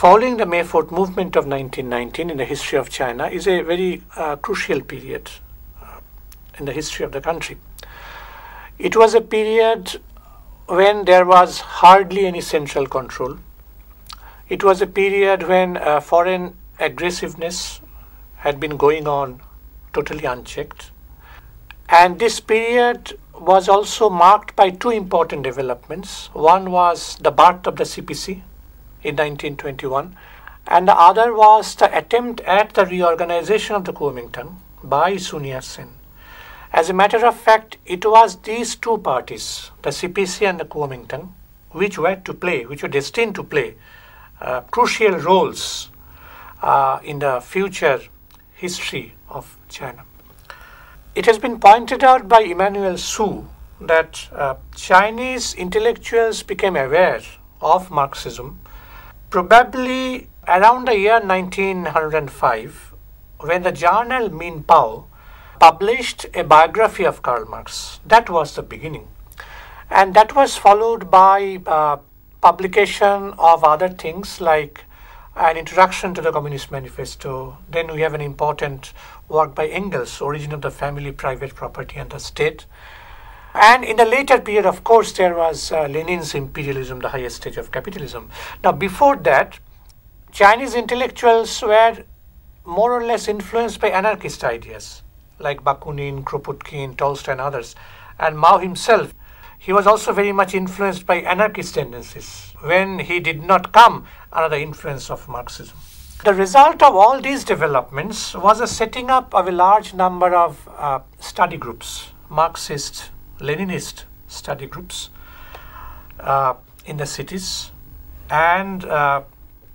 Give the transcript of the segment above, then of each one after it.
Following the May 4th movement of 1919 in the history of China is a very uh, crucial period uh, in the history of the country. It was a period when there was hardly any central control. It was a period when uh, foreign aggressiveness had been going on totally unchecked. And this period was also marked by two important developments. One was the birth of the CPC in 1921, and the other was the attempt at the reorganization of the Kuomintang by Sun Yat-sen. As a matter of fact, it was these two parties, the CPC and the Kuomintang, which were to play, which were destined to play uh, crucial roles uh, in the future history of China. It has been pointed out by Immanuel Hsu that uh, Chinese intellectuals became aware of Marxism probably around the year 1905 when the journal Min Pao published a biography of Karl Marx. That was the beginning. And that was followed by uh, publication of other things like an introduction to the Communist Manifesto. Then we have an important work by Engels, Origin of the Family, Private Property and the State. And in the later period, of course, there was uh, Lenin's imperialism, the highest stage of capitalism. Now, before that, Chinese intellectuals were more or less influenced by anarchist ideas like Bakunin, Kropotkin, Tolstoy, and others. And Mao himself, he was also very much influenced by anarchist tendencies when he did not come under the influence of Marxism. The result of all these developments was a setting up of a large number of uh, study groups, Marxist, Leninist study groups uh, in the cities, and uh,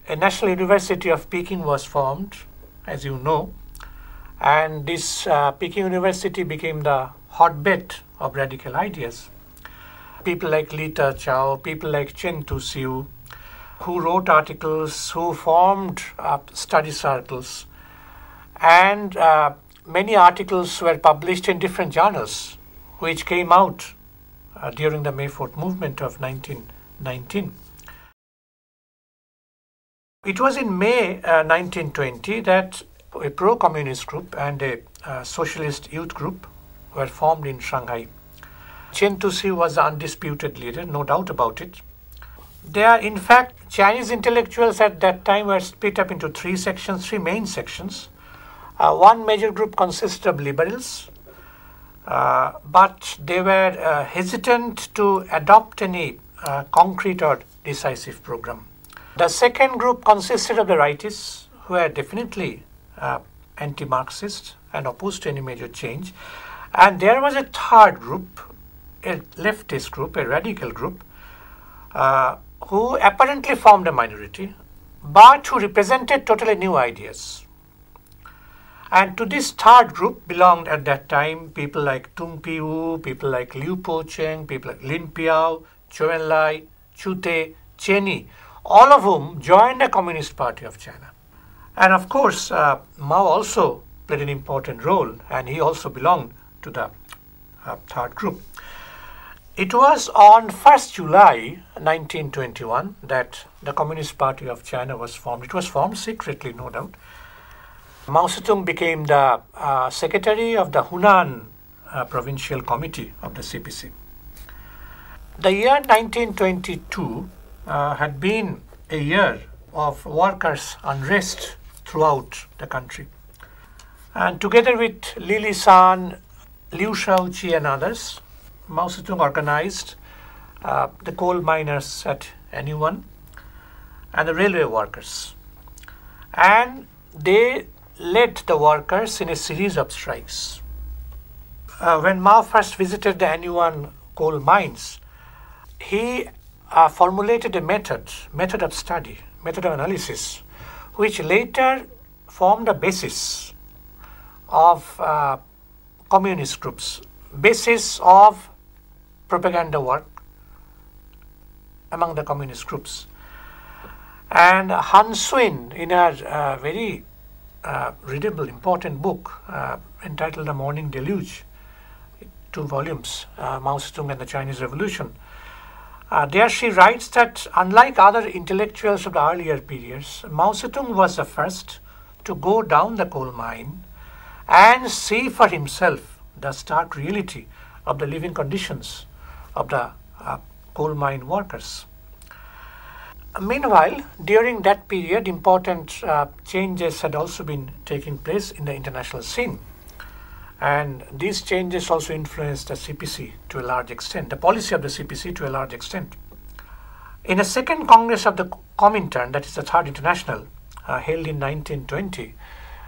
a National University of Peking was formed, as you know, and this uh, Peking University became the hotbed of radical ideas. People like Li Ta-chao, people like Chen Tu-hsiu, who wrote articles, who formed uh, study circles, and uh, many articles were published in different journals, which came out uh, during the May 4th movement of 1919. It was in May 1920 uh, that a pro communist group and a uh, socialist youth group were formed in Shanghai. Chen was the undisputed leader, no doubt about it. There, in fact, Chinese intellectuals at that time were split up into three sections, three main sections. Uh, one major group consisted of liberals, uh, but they were uh, hesitant to adopt any uh, concrete or decisive program. The second group consisted of the rightists, who were definitely uh, anti Marxist and opposed to any major change. And there was a third group, a leftist group, a radical group, uh, who apparently formed a minority, but who represented totally new ideas. And to this third group belonged at that time people like Tung Pi-wu, people like Liu Po-cheng, people like Lin Piao, Zhou Enlai, Chu Te, Chen Yi, all of whom joined the Communist Party of China. And of course, uh, Mao also played an important role, and he also belonged to the uh, third group. It was on 1st July 1921 that the Communist Party of China was formed. It was formed secretly, no doubt. Mao Zedong became the uh, secretary of the Hunan uh, Provincial Committee of the CPC. The year 1922 uh, had been a year of workers' unrest throughout the country. And together with Li San, Liu Shaoqi, and others, Mao Zedong organized uh, the coal miners at Anyuan and the railway workers. And they led the workers in a series of strikes. Uh, when Mao first visited the Anyuan coal mines, he uh, formulated a method, method of study, method of analysis, which later formed the basis of uh, communist groups, basis of propaganda work among the communist groups. And Han Suyin, in a uh, very uh, readable, important book uh, entitled The Morning Deluge, two volumes, uh, Mao Zedong and the Chinese Revolution. Uh, there she writes that unlike other intellectuals of the earlier periods, Mao Zedong was the first to go down the coal mine and see for himself the stark reality of the living conditions of the uh, coal mine workers. Meanwhile, during that period, important uh, changes had also been taking place in the international scene. And these changes also influenced the CPC to a large extent, the policy of the CPC to a large extent. In a second Congress of the Comintern, that is the Third International, uh, held in 1920,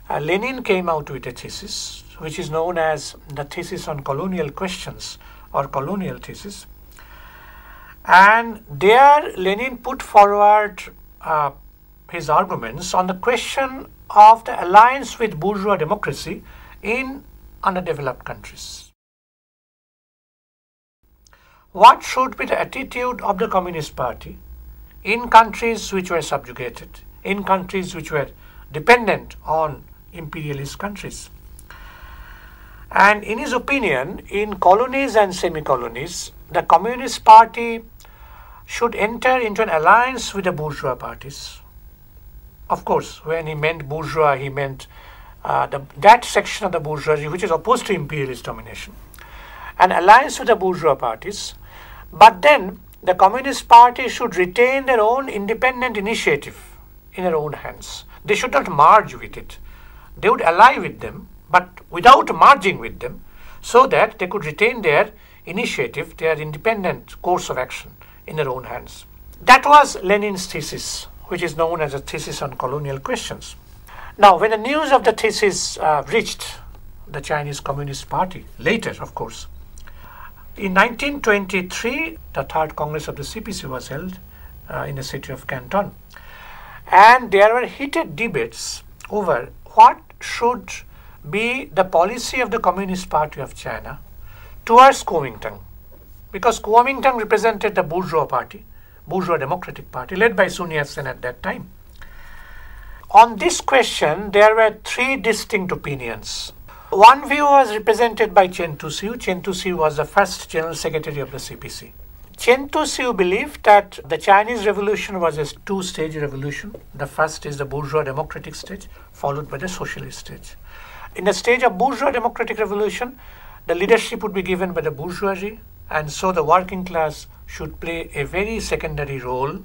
uh, Lenin came out with a thesis, which is known as the Thesis on Colonial Questions or Colonial Thesis. And there, Lenin put forward uh, his arguments on the question of the alliance with bourgeois democracy in underdeveloped countries. What should be the attitude of the Communist Party in countries which were subjugated, in countries which were dependent on imperialist countries? And in his opinion, in colonies and semi colonies, the Communist Party should enter into an alliance with the bourgeois parties. Of course, when he meant bourgeois, he meant uh, the, that section of the bourgeoisie which is opposed to imperialist domination. An alliance with the bourgeois parties, but then the Communist Party should retain their own independent initiative in their own hands. They should not merge with it. They would ally with them, but without merging with them, so that they could retain their initiative, their independent course of action in their own hands. That was Lenin's thesis, which is known as a thesis on colonial questions. Now, when the news of the thesis uh, reached the Chinese Communist Party, later, of course, in 1923, the third Congress of the CPC was held uh, in the city of Canton. And there were heated debates over what should be the policy of the Communist Party of China towards Kuomintang because Kuomintang represented the bourgeois party, bourgeois democratic party, led by Sun Yat-sen at that time. On this question, there were three distinct opinions. One view was represented by Chen Tuxiu. Chen Tuxiu was the first general secretary of the CPC. Chen Tuxiu believed that the Chinese Revolution was a two-stage revolution. The first is the bourgeois democratic stage, followed by the socialist stage. In the stage of bourgeois democratic revolution, the leadership would be given by the bourgeoisie, and so the working class should play a very secondary role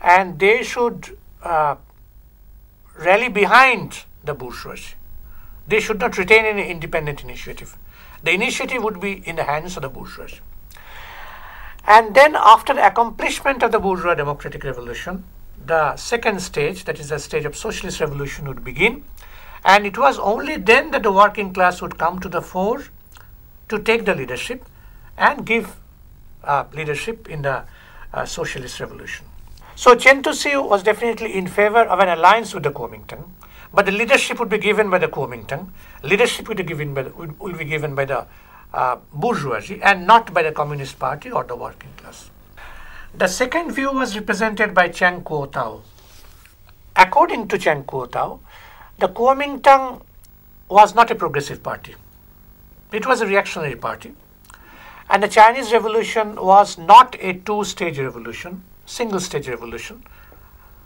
and they should uh, rally behind the bourgeoisie. They should not retain any independent initiative. The initiative would be in the hands of the bourgeoisie. And then, after the accomplishment of the bourgeois democratic revolution, the second stage, that is the stage of socialist revolution, would begin. And it was only then that the working class would come to the fore to take the leadership and give uh, leadership in the uh, socialist revolution. So Chen Tuxiu was definitely in favor of an alliance with the Kuomintang, but the leadership would be given by the Kuomintang. Leadership would be given by the, would, will be given by the uh, bourgeoisie and not by the Communist Party or the working class. The second view was represented by Chang Kuo-tao. According to Chang Kuo-tao, the Kuomintang was not a progressive party. It was a reactionary party. And the Chinese Revolution was not a two-stage revolution, single-stage revolution,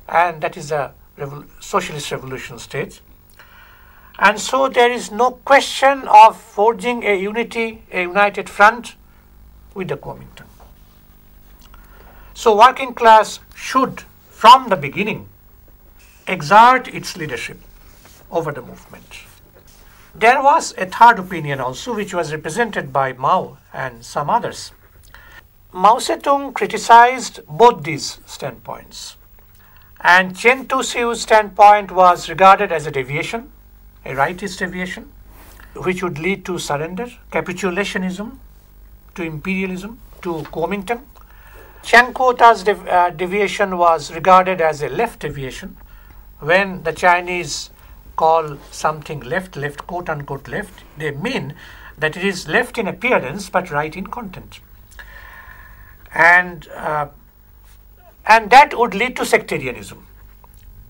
and that is a revol socialist revolution stage. And so there is no question of forging a unity, a united front with the Kuomintang. So working class should, from the beginning, exert its leadership over the movement. There was a third opinion also, which was represented by Mao and some others. Mao Zedong criticized both these standpoints. And Chen Tuxiu's standpoint was regarded as a deviation, a rightist deviation, which would lead to surrender, capitulationism, to imperialism, to Kuomintang. Chang Kuo-tao's dev- uh, deviation was regarded as a left deviation when the Chinese call something left, left, quote unquote left, they mean that it is left in appearance but right in content. And, uh, and that would lead to sectarianism.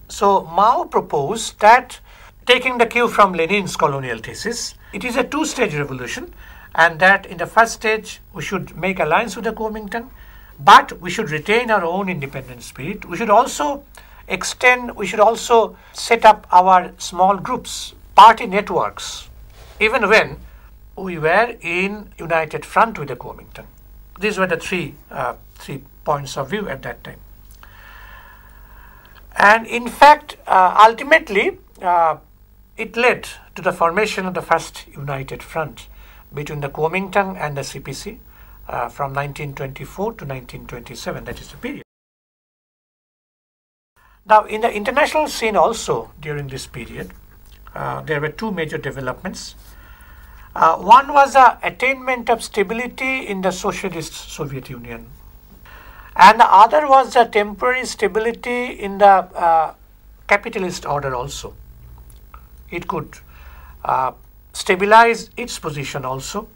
So Mao proposed that taking the cue from Lenin's colonial thesis, it is a two-stage revolution and that in the first stage we should make alliance with the Kuomintang, but we should retain our own independent spirit. We should also extend, we should also set up our small groups, party networks, even when we were in united front with the Kuomintang. These were the three, uh, three points of view at that time. And in fact, uh, ultimately, uh, it led to the formation of the first united front between the Kuomintang and the CPC uh, from 1924 to 1927. That is the period. Now, in the international scene also during this period, uh, there were two major developments. Uh, one was the attainment of stability in the socialist Soviet Union, and the other was the temporary stability in the uh, capitalist order also. It could uh, stabilize its position also,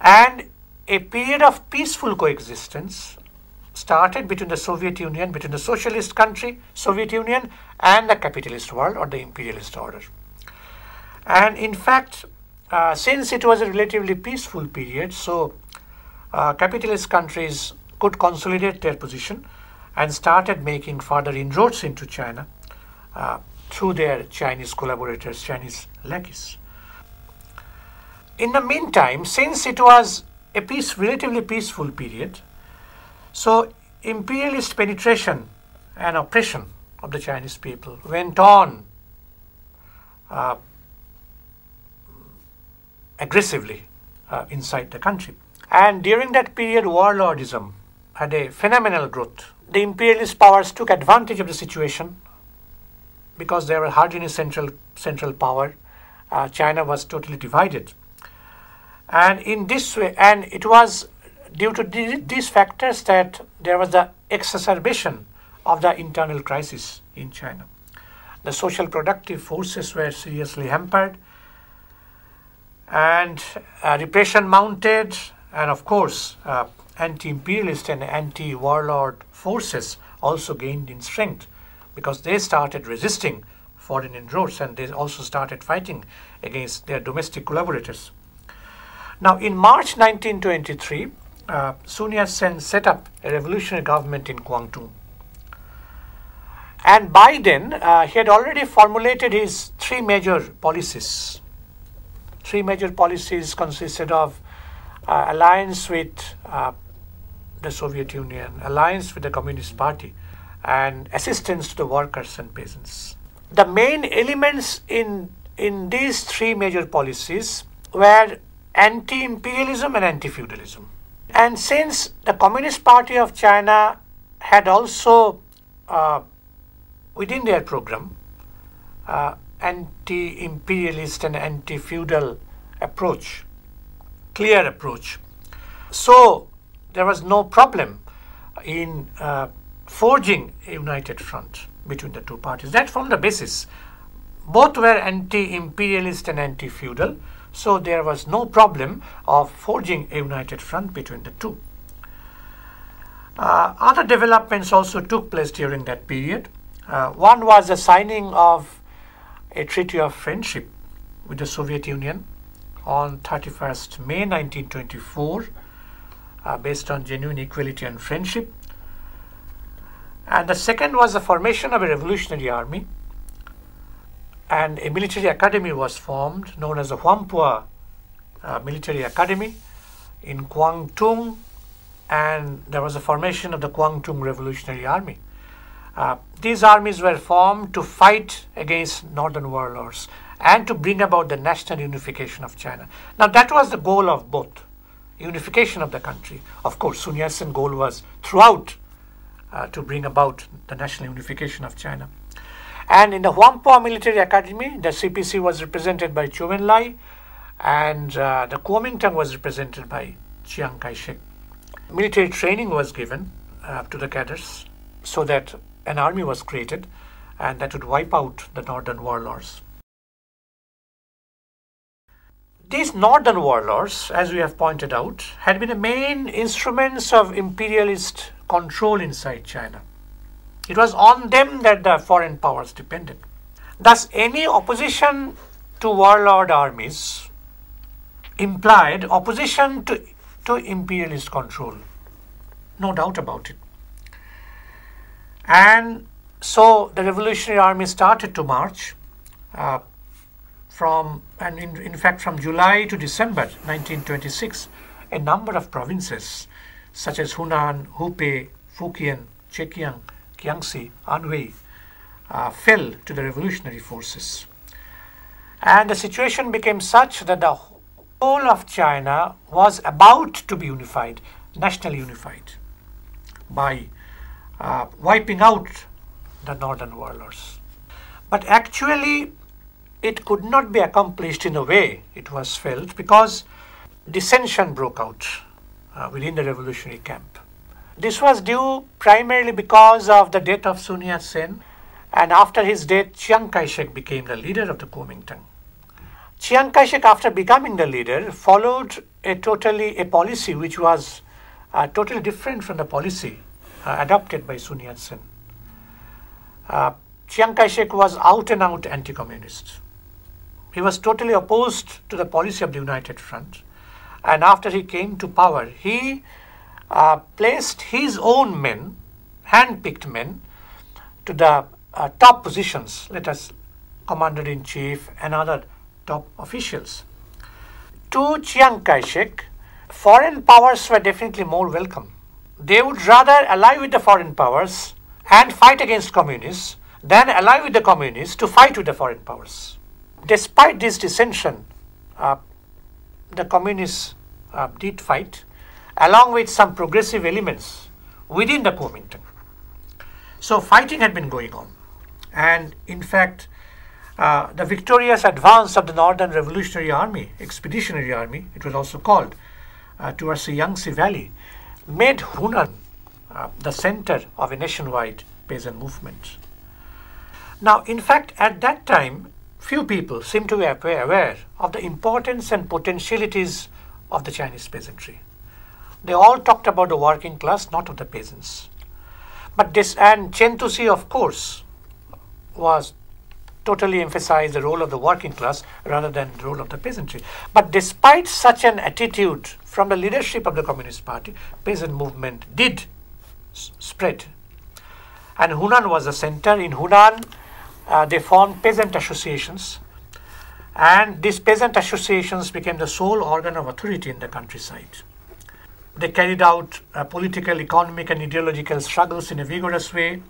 and a period of peaceful coexistence started between the Soviet Union, between the socialist country, Soviet Union, and the capitalist world or the imperialist order. And in fact, uh, since it was a relatively peaceful period, so uh, capitalist countries could consolidate their position and started making further inroads into China uh, through their Chinese collaborators, Chinese lackeys. In the meantime, since it was a peace, relatively peaceful period, so imperialist penetration and oppression of the Chinese people went on uh, aggressively uh, inside the country. And during that period, warlordism had a phenomenal growth. The imperialist powers took advantage of the situation because there were hardly any central central power. Uh, China was totally divided, and in this way, and it was due to these factors that there was the exacerbation of the internal crisis in China. The social productive forces were seriously hampered, and uh, repression mounted, and of course, uh, anti-imperialist and anti-warlord forces also gained in strength because they started resisting foreign inroads and they also started fighting against their domestic collaborators. Now, in March 1923, uh, Sun Yat-sen set up a revolutionary government in Guangdong. And by then, uh, he had already formulated his three major policies. Three major policies consisted of uh, alliance with uh, the Soviet Union, alliance with the Communist Party, and assistance to the workers and peasants. The main elements in, in these three major policies were anti-imperialism and anti-feudalism. And since the Communist Party of China had also uh, within their program uh, anti-imperialist and anti-feudal approach, clear approach. So there was no problem in uh, forging a united front between the two parties. That formed the basis. Both were anti-imperialist and anti-feudal, so there was no problem of forging a united front between the two. Uh, other developments also took place during that period. Uh, one was the signing of a treaty of friendship with the Soviet Union on 31st May 1924 uh, based on genuine equality and friendship. And the second was the formation of a revolutionary army. And a military academy was formed known as the Whampoa uh, Military Academy in Kwangtung. And there was a formation of the Kwangtung Revolutionary Army. Uh, these armies were formed to fight against northern warlords and to bring about the national unification of China. Now, that was the goal of both unification of the country. Of course, Sun Yat-sen's goal was throughout uh, to bring about the national unification of China. And in the Whampoa Military Academy, the CPC was represented by Zhou Enlai and uh, the Kuomintang was represented by Chiang Kai-shek. Military training was given uh, to the cadres so that an army was created and that would wipe out the northern warlords. These northern warlords, as we have pointed out, had been the main instruments of imperialist control inside China. It was on them that the foreign powers depended. Thus, any opposition to warlord armies implied opposition to, to imperialist control. No doubt about it. And so the revolutionary army started to march uh, from, and in, in fact, from July to December 1926, a number of provinces such as Hunan, Hubei, Fujian, Zhejiang, Jiangxi, Anhui uh, fell to the revolutionary forces. And the situation became such that the whole of China was about to be unified, nationally unified, by uh, wiping out the northern warlords. But actually, it could not be accomplished in a way it was felt because dissension broke out uh, within the revolutionary camp. This was due primarily because of the death of Sun Yat-sen and after his death Chiang Kai-shek became the leader of the Kuomintang. Chiang Kai-shek after becoming the leader followed a totally a policy which was uh, totally different from the policy uh, adopted by Sun Yat-sen. Uh, Chiang Kai-shek was out and out anti-communist. He was totally opposed to the policy of the United Front. And after he came to power, he uh, placed his own men, hand-picked men, to the uh, top positions, let us commander-in-chief and other top officials. To Chiang Kai-shek, foreign powers were definitely more welcome. They would rather ally with the foreign powers and fight against communists than ally with the communists to fight with the foreign powers. Despite this dissension, uh, the communists uh, did fight along with some progressive elements within the Kuomintang. So fighting had been going on. And in fact, uh, the victorious advance of the Northern Revolutionary Army, Expeditionary Army, it was also called, uh, towards the Yangtze Valley, made Hunan uh, the center of a nationwide peasant movement. Now, in fact, at that time, few people seem to be aware of the importance and potentialities of the Chinese peasantry. They all talked about the working class, not of the peasants. But this, and Chen Tuxiu, of course, was totally emphasized the role of the working class rather than the role of the peasantry. But despite such an attitude from the leadership of the Communist Party, peasant movement did spread. And Hunan was the center. In Hunan, uh, they formed peasant associations. And these peasant associations became the sole organ of authority in the countryside. They carried out uh, political, economic, and ideological struggles in a vigorous way.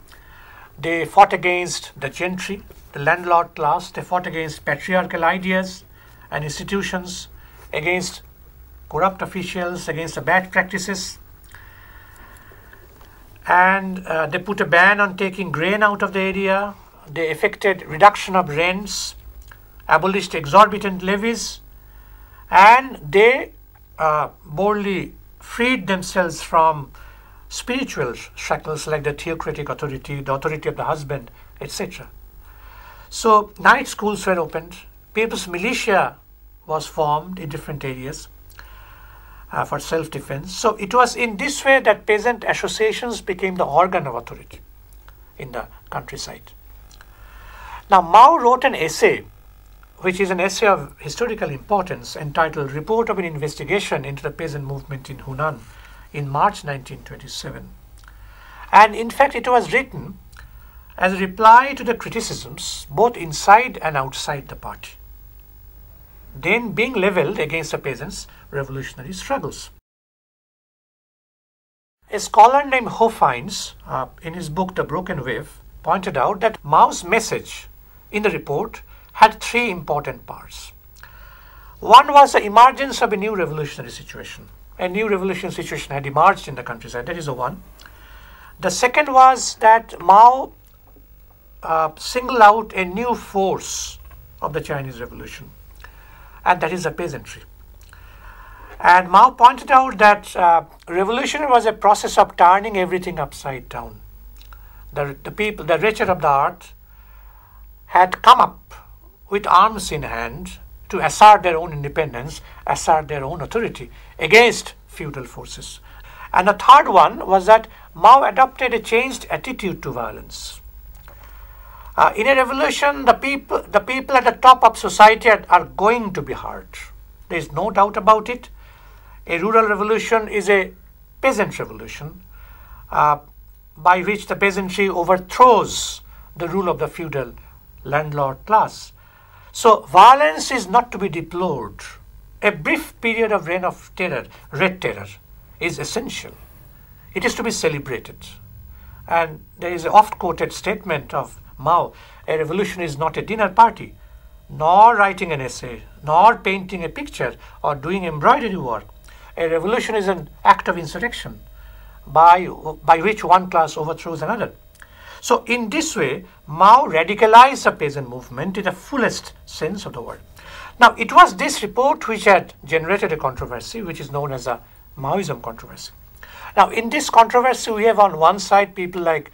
They fought against the gentry, the landlord class. They fought against patriarchal ideas and institutions, against corrupt officials, against the bad practices. And uh, they put a ban on taking grain out of the area. They effected reduction of rents, abolished exorbitant levies, and they uh, boldly freed themselves from spiritual shackles like the theocratic authority, the authority of the husband, etc. So night schools were opened, people's militia was formed in different areas uh, for self-defense. So it was in this way that peasant associations became the organ of authority in the countryside. Now Mao wrote an essay which is an essay of historical importance entitled Report of an Investigation into the Peasant Movement in Hunan in March 1927. And in fact, it was written as a reply to the criticisms both inside and outside the party, then being leveled against the peasants' revolutionary struggles. A scholar named Hofheinz, uh, in his book The Broken Wave, pointed out that Mao's message in the report had three important parts. One was the emergence of a new revolutionary situation a new revolutionary situation had emerged in the countryside. That is the one. The second was that Mao uh, singled out a new force of the Chinese Revolution, and that is the peasantry. And Mao pointed out that uh, revolution was a process of turning everything upside down. The, the people, the richer of the art, had come up with arms in hand to assert their own independence, assert their own authority against feudal forces. And the third one was that Mao adopted a changed attitude to violence. Uh, in a revolution, the people, the people at the top of society are, are going to be hurt. There is no doubt about it. A rural revolution is a peasant revolution uh, by which the peasantry overthrows the rule of the feudal landlord class. So, violence is not to be deplored. A brief period of reign of terror, red terror, is essential. It is to be celebrated. And there is an oft quoted statement of Mao a revolution is not a dinner party, nor writing an essay, nor painting a picture, or doing embroidery work. A revolution is an act of insurrection by, by which one class overthrows another. So, in this way, Mao radicalized the peasant movement in the fullest sense of the word. Now, it was this report which had generated a controversy, which is known as the Maoism controversy. Now, in this controversy, we have on one side people like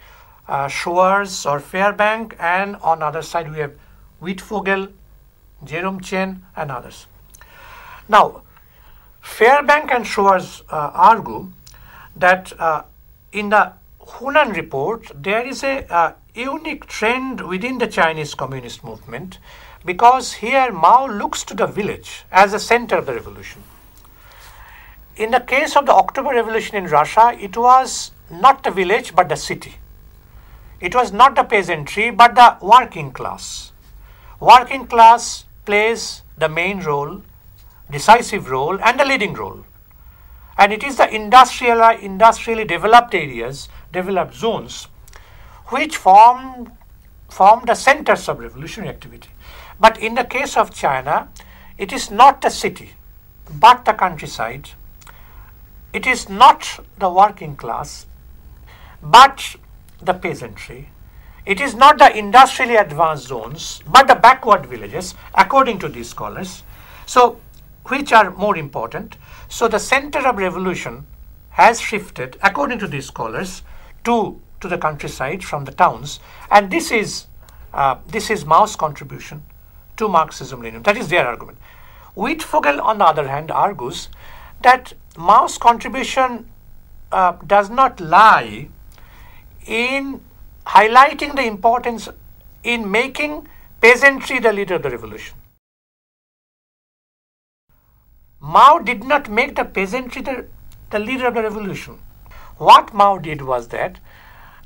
uh, Schwartz or Fairbank, and on other side we have Wittfogel, Jerome Chen, and others. Now, Fairbank and Schwartz uh, argue that uh, in the Hunan report, there is a unique trend within the Chinese Communist movement because here Mao looks to the village as the center of the revolution. In the case of the October Revolution in Russia, it was not the village but the city. It was not the peasantry but the working class. Working class plays the main role, decisive role, and the leading role. And it is the industrial, industrially developed areas, developed zones, which form, form the centers of revolutionary activity. But in the case of China, it is not the city, but the countryside. It is not the working class, but the peasantry. It is not the industrially advanced zones, but the backward villages, according to these scholars. So, which are more important? So, the center of revolution has shifted, according to these scholars, to, to the countryside from the towns, and this is, uh, this is Mao's contribution to Marxism Leninism. That is their argument. Wittfogel, on the other hand, argues that Mao's contribution uh, does not lie in highlighting the importance in making peasantry the leader of the revolution. Mao did not make the peasantry the, the leader of the revolution. What Mao did was that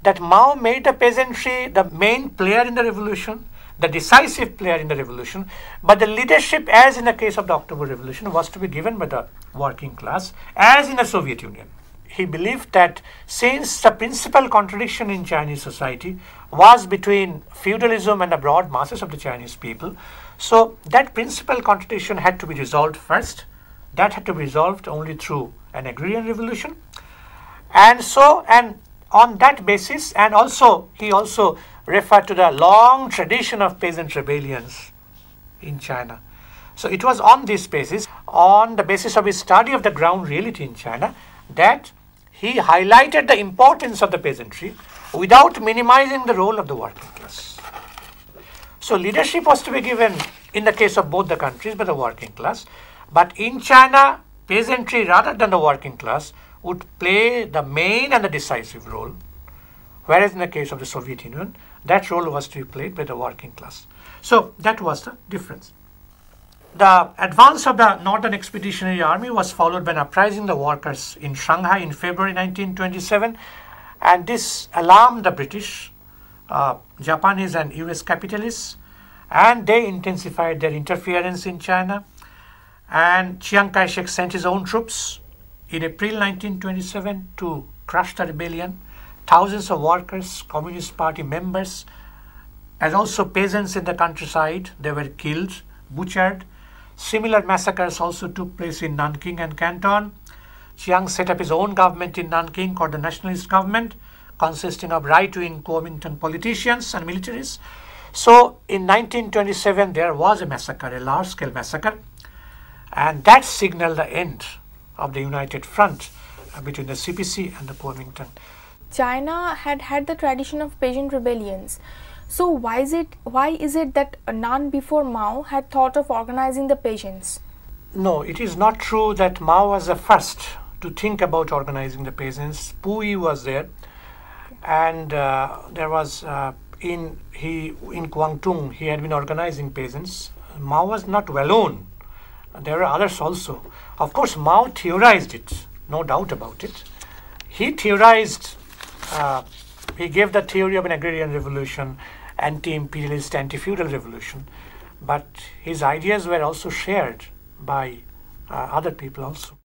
that Mao made the peasantry the main player in the revolution, the decisive player in the revolution, but the leadership, as in the case of the October Revolution, was to be given by the working class, as in the Soviet Union he believed that since the principal contradiction in Chinese society was between feudalism and the broad masses of the Chinese people, so that principal contradiction had to be resolved first. That had to be resolved only through an agrarian revolution. And so, and on that basis, and also he also referred to the long tradition of peasant rebellions in China. So it was on this basis, on the basis of his study of the ground reality in China, that he highlighted the importance of the peasantry without minimizing the role of the working class. So leadership was to be given in the case of both the countries by the working class, but in China, peasantry rather than the working class would play the main and the decisive role, whereas in the case of the Soviet Union, that role was to be played by the working class. So that was the difference. The advance of the Northern Expeditionary Army was followed by an uprising of the workers in Shanghai in February 1927, and this alarmed the British, uh, Japanese, and US capitalists, and they intensified their interference in China. And Chiang Kai shek sent his own troops in April 1927 to crush the rebellion. Thousands of workers, Communist Party members, and also peasants in the countryside, they were killed, butchered, Similar massacres also took place in Nanking and Canton. Chiang set up his own government in Nanking called the Nationalist Government, consisting of right-wing Kuomintang politicians and militaries. So in 1927 there was a massacre, a large-scale massacre, and that signaled the end of the united front uh, between the CPC and the Kuomintang. China had had the tradition of peasant rebellions. So why is it why is it that none before Mao had thought of organizing the peasants? No, it is not true that Mao was the first to think about organizing the peasants. Peng Pai was there, and uh, there was uh, in he in Guangdong he had been organizing peasants. Mao was not well known. There were others also. Of course, Mao theorized it, no doubt about it. He theorized. Uh, he gave the theory of an agrarian revolution, anti-imperialist, anti-feudal revolution, but his ideas were also shared by uh, other people also.